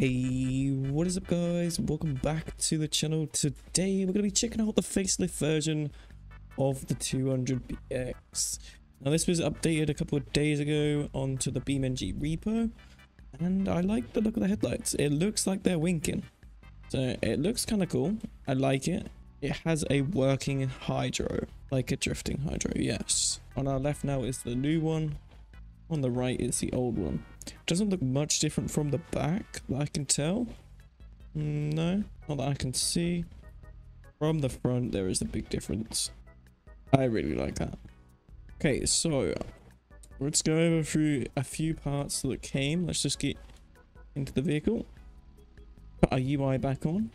Hey, what is up guys? Welcome back to the channel. Today we're going to be checking out the facelift version of the 200BX. Now this was updated a couple of days ago onto the BeamNG repo and I like the look of the headlights. It looks like they're winking. So it looks kind of cool. I like it. It has a working hydro, like a drifting hydro, yes. On our left now is the new one. On the right is the old one. Doesn't look much different from the back that I can tell. Mm, No, not that I can see. From the front, there is a big difference. I really like that. Okay, so let's go over through a few parts that came. Let's just get into the vehicle. Put our UI back on.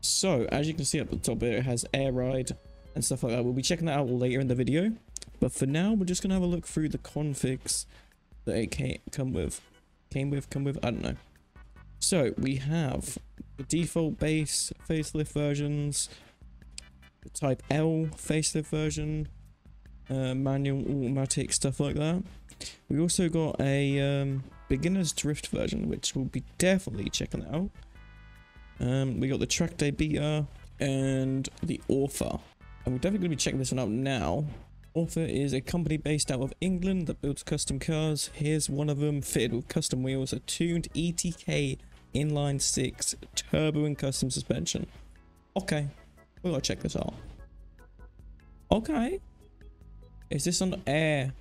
So, as you can see up the top here, it has air ride and stuff like that. We'll be checking that out later in the video. But for now, we're just going to have a look through the configs that it came come with. Came with, come with, I don't know. So, we have the default base facelift versions, the Type L facelift version, uh, manual, automatic, stuff like that. We also got a um, beginner's drift version, which we'll be definitely checking out. Um, we got the track day beta and the author. And we're definitely going to be checking this one out now. Author is a company based out of England that builds custom cars. Here's one of them fitted with custom wheels, a tuned ETK inline 6 turbo and custom suspension. Okay, we gotta check this out. Okay. Is this on air?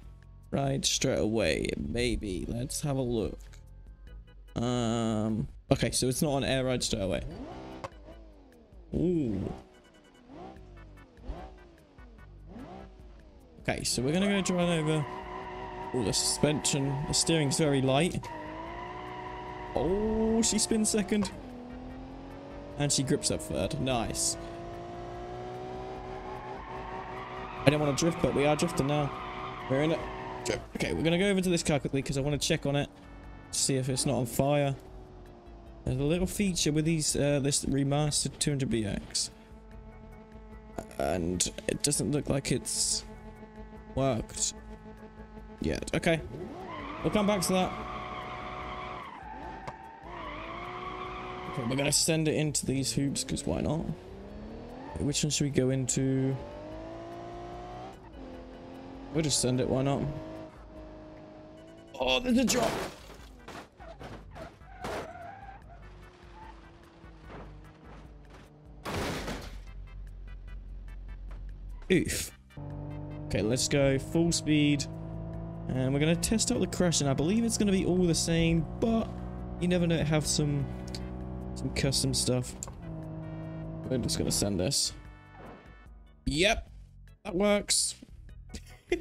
Right, straight away. Maybe. Let's have a look. Um. Okay, so it's not on air ride straight away. Ooh. Okay, so we're gonna go drive over. Oh, the suspension, the steering's very light. Oh, she spins second. And she grips up third. Nice. I didn't want to drift, but we are drifting now. We're in it. Okay, we're gonna go over to this car quickly because I want to check on it. See if it's not on fire. There's a little feature with these, uh, this remastered 200BX. And it doesn't look like it's worked yet. Okay. We'll come back to that. Okay, we're gonna send it into these hoops because why not? Which one should we go into? We'll just send it, why not? Oh, there's a drop! Oof. Okay, let's go full speed. And we're going to test out the crash, and I believe it's going to be all the same, but you never know, have some, some custom stuff. We're just going to send this. Yep, that works.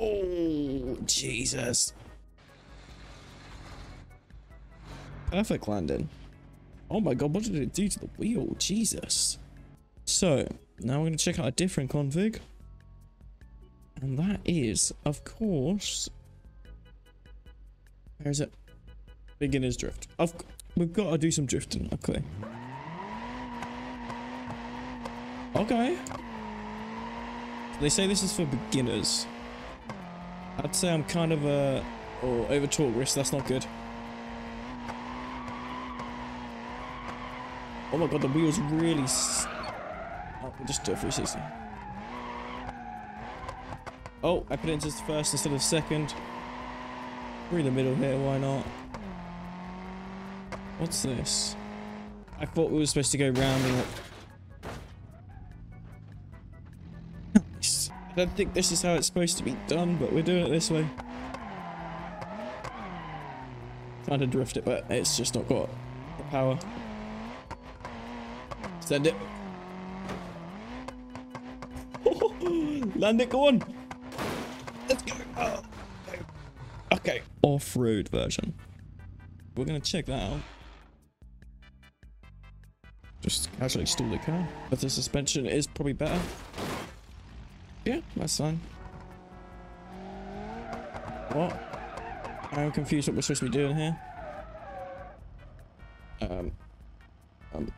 oh, Jesus. Perfect landing. Oh my god, what did it do to the wheel? Jesus. So, now we're going to check out a different config. And that is, of course... Where is it? Beginner's drift. We've got to do some drifting, okay. Okay. They say this is for beginners. I'd say I'm kind of a... Or over talk risk, that's not good. Oh my god, the wheel's really... Just do a 360. Oh, I put it into first instead of second. We're in the middle here, why not? What's this? I thought we were supposed to go round. Nice. I don't think this is how it's supposed to be done, but we're doing it this way. Trying to drift it, but it's just not got the power. Send it. Land it, go on. Let's go. Oh, okay. Off-road version. We're going to check that out. Just casually stall the car. But the suspension is probably better. Yeah, that's fine. What? I'm confused what we're supposed to be doing here. Um. Um.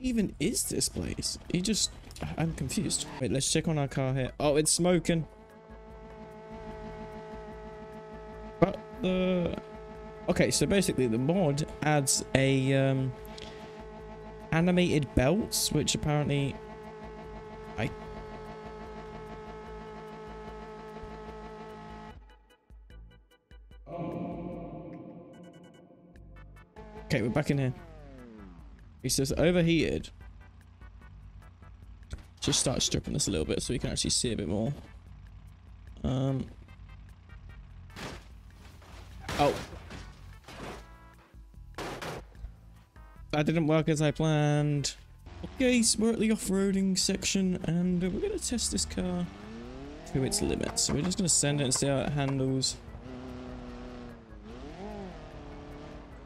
Even is this place? You just I'm confused. Wait, let's check on our car here. Oh, it's smoking. What? the... Okay, so basically the mod adds a um, animated belts, which apparently I Okay, we're back in here. He says overheated. Just start stripping this a little bit so we can actually see a bit more. Um. Oh. That didn't work as I planned. Okay, so we're at the off-roading section and we're going to test this car to its limits. So we're just going to send it and see how it handles.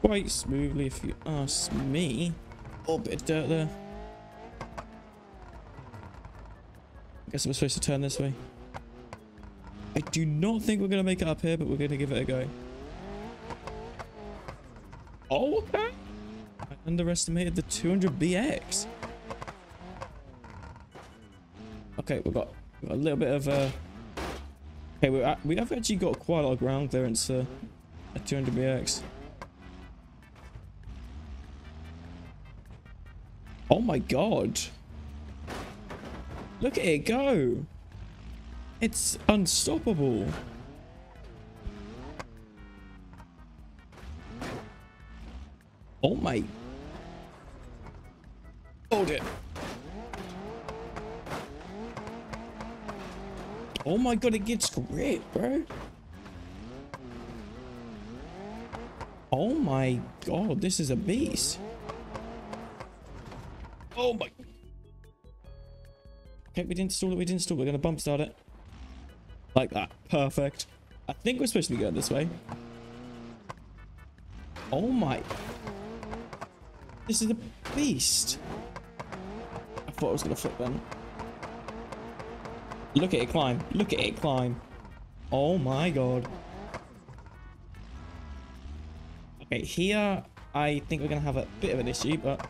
Quite smoothly if you ask me. Oh, bit of dirt there. Guess we're supposed to turn this way. I do not think we're going to make it up here, but we're going to give it a go. Oh, okay. I underestimated the 200BX. Okay, we've got, we've got a little bit of... Uh... Okay, we're at, we have actually got quite a lot of ground clearance uh, at 200BX. Oh my god. Look at it go. It's unstoppable. Oh my. Hold it. Oh my god, it gets grip, bro. Oh my god, this is a beast. Oh my. Okay, we didn't install it. We didn't install it. We're going to bump start it. Like that. Perfect. I think we're supposed to be going this way. Oh my. This is a beast. I thought I was going to flip then. Look at it climb. Look at it climb. Oh my god. Okay, here I think we're going to have a bit of an issue, but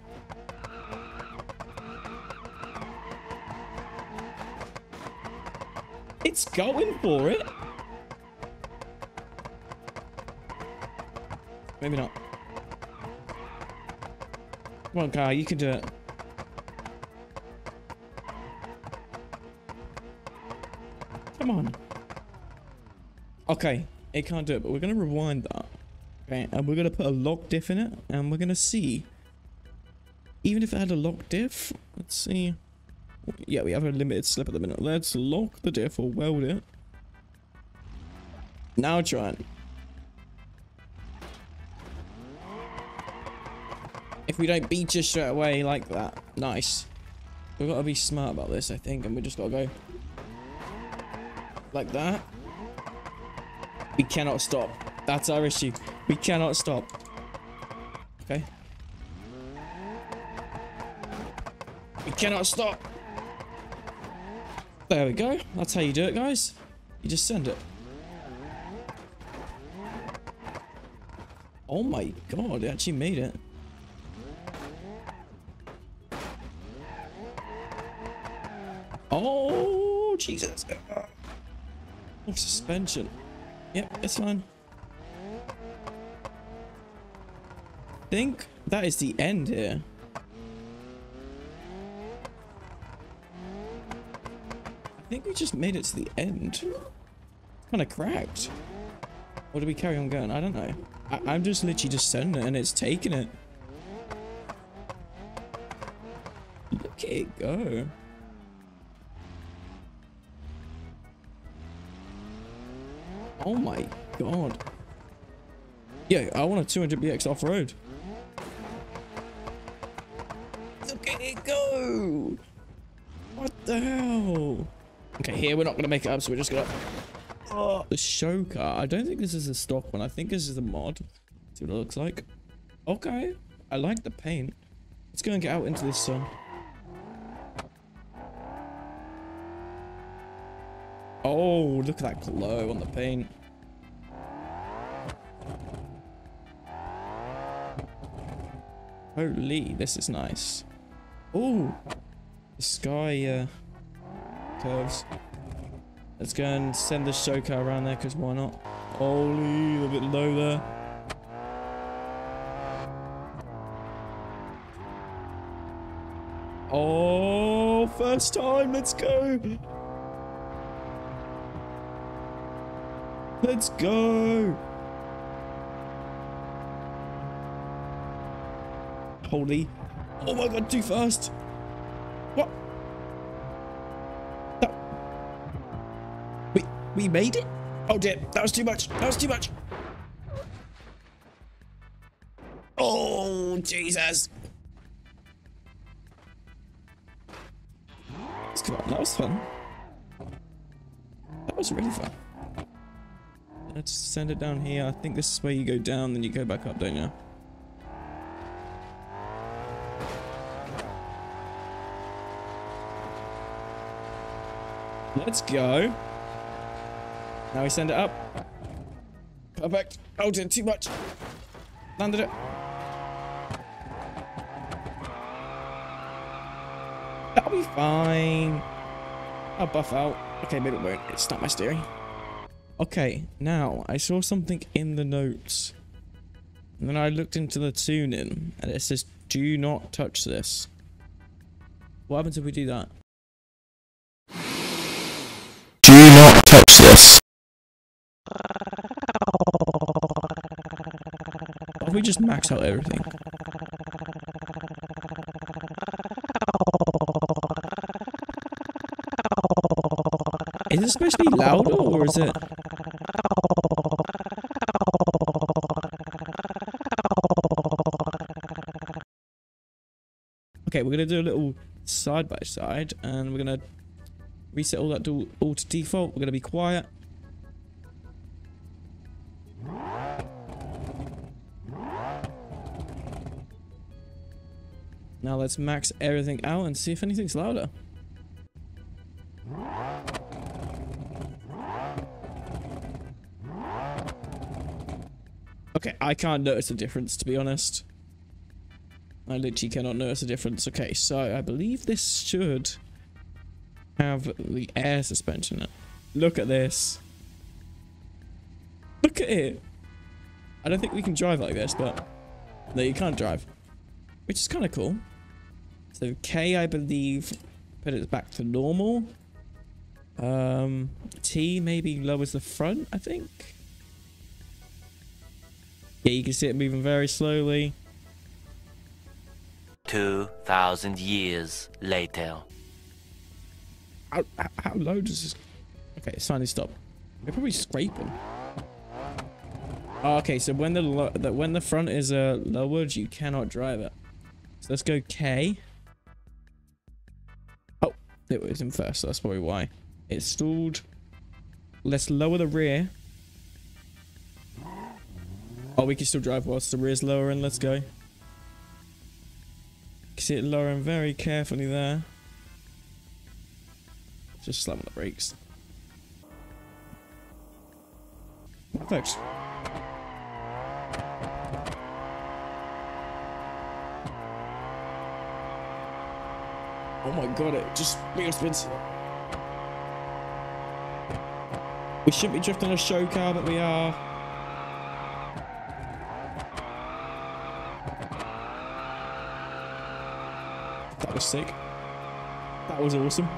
It's going for it. Maybe not. Come on, car, you can do it. Come on. Okay, it can't do it, but we're going to rewind that. Okay, and we're going to put a lock diff in it, and we're going to see. Even if it had a lock diff, let's see. Yeah, we have a limited slip at the minute. Let's lock the diff or weld it. Now try. If we don't beat you straight away like that. Nice. We've got to be smart about this, I think, and we just got to go like that. We cannot stop. That's our issue. We cannot stop. Okay. We cannot stop. There we go. That's how you do it, guys. You just send it. Oh my god, it actually made it. Oh, Jesus. Oh, suspension. Yep, it's fine. Think that is the end here. I think we just made it to the end. Kind of cracked. Or do we carry on going? I don't know. I am just literally just sending it and it's taking it. Look at it go. Oh my god. Yeah, I want a 200BX off-road. Look at it go! What the hell? Okay, here we're not going to make it up, so we're just going to... Oh, the show car. I don't think this is a stock one. I think this is a mod. See what it looks like. Okay. I like the paint. Let's go and get out into the sun. Oh, look at that glow on the paint. Holy, this is nice. Oh, the sky, uh, curves. Let's go and send the show car around there, because why not? Holy, a bit low there. Oh, first time, let's go. Let's go. Holy. Oh my god, too fast. We, made it? Oh dear, that was too much. That was too much. Oh, Jesus. That was fun. That was really fun. Let's send it down here. I think this is where you go down, then you go back up, don't you? Let's go. Now we send it up. Perfect. Oh, did too much. Landed it. That'll be fine. I'll buff out. Okay, maybe it won't. It's not my steering. Okay, now, I saw something in the notes. And then I looked into the tuning, and it says, do not touch this. What happens if we do that? Do not touch this. If we just max out everything? Is it supposed to be louder, or is it... Okay, we're to do a little side by side, and we're to reset all that to all to default. We're to be quiet. Now let's max everything out and see if anything's louder. Okay, I can't notice a difference, to be honest. I literally cannot notice a difference. Okay, so I believe this should have the air suspension. Look at this. Look at it. I don't think we can drive like this, but... No, you can't drive. Which is kind of cool. So K, I believe, put it back to normal. Um, T maybe lowers the front, I think. Yeah, you can see it moving very slowly. 2,000 years later. How, how low does this... Okay, it's finally stopped. They're probably scrape them. Oh, okay, so when the, the when the front is uh, lowered, you cannot drive it. So let's go K. Oh, it was in first. So that's probably why. It's stalled. Let's lower the rear. Oh, we can still drive whilst the rear's lowering. Let's go. See it lowering very carefully there. Just slam on the brakes. Perfect. Oh my god, it just wheel spins. We shouldn't be drifting a show car, but we are. That was sick. That was awesome.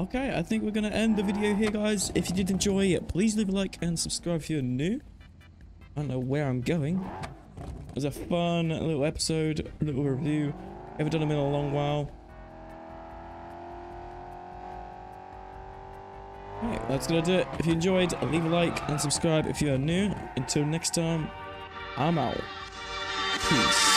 Okay, I think we're going to end the video here, guys. If you did enjoy it, please leave a like and subscribe if you're new. I don't know where I'm going. It was a fun little episode, little review. Haven't done them in a long while. Alright, that's gonna do it. If you enjoyed, leave a like and subscribe if you are new. Until next time, I'm out. Peace.